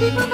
Happy birthday.